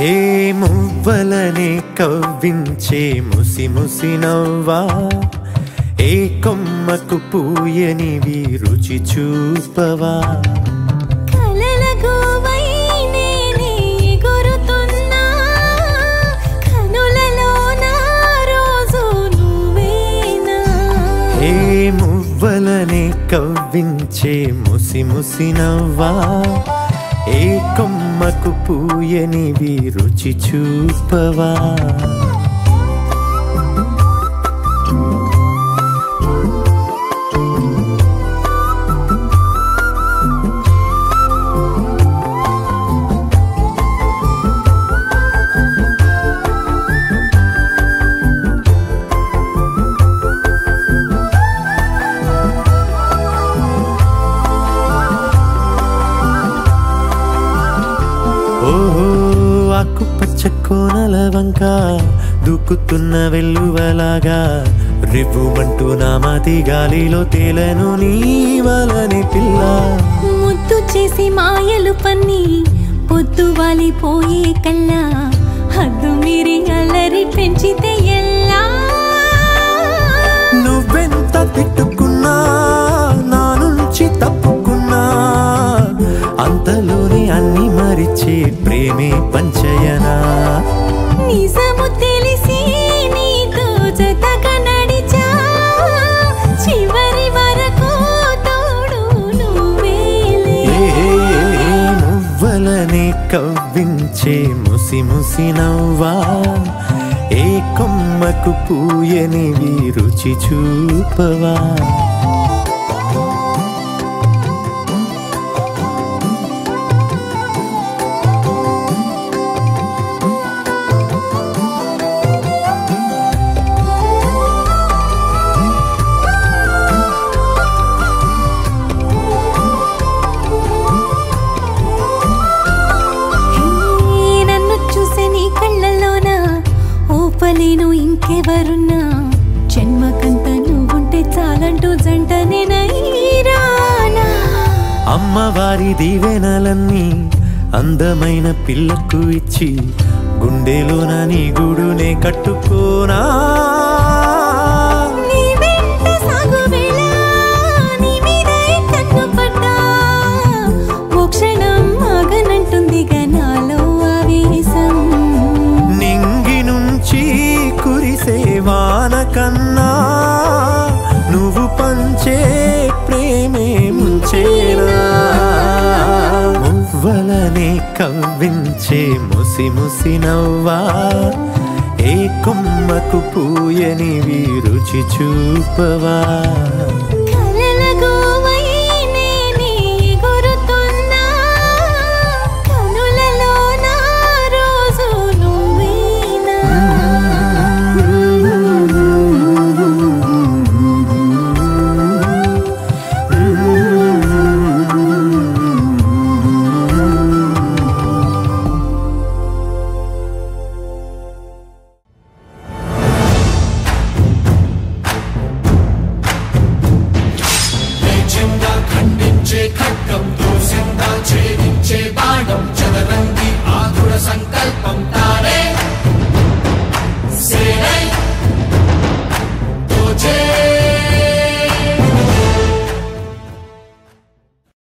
ఏ మువ్వలనే కవ్వించే ముసి ముసి నవ్వా? ఏ కొమ్మకు పూయనివి రుచి చూపవా? మువ్వలనే కవ్వించే ముసి ముసి నవ్వా? కొమ్మకు పూయనివి రుచి చూపవా? ఆకుపచ్చ కోనల వంక దూకుతున్న వెల్లువలాగా రివ్వుమంటూ నా మతి గాలిలో తేలను నీ వలని పిల్ల. ముద్దు చేసి మాయలు పన్ని పొద్దు వాలిపోయే కల్లా. హద్దు మీరి అల్లరి పెంచితే ఎలా? నువ్వెంత తిట్టుకున్నా నా నుంచి తప్పుకున్నా. అంతలోనే అన్ని మరిచే ప్రేమే పంచయనా కవ్వించే ముసి ముసి నవ్వా. ఏ కొమ్మకు పూయనివి రుచి చూపవా. జన్మకంత నువ్వుంటే చాలంటూ జంటనే అమ్మవారి దీవెనలన్నీ అందమైన పిల్లకు ఇచ్చి గుండెలోన నీ గూడునే కట్టుకోనా? కవ్వించే ముసి ముసి నవ్వా. ఏ కొమ్మకు పూయని రుచి చూపవా.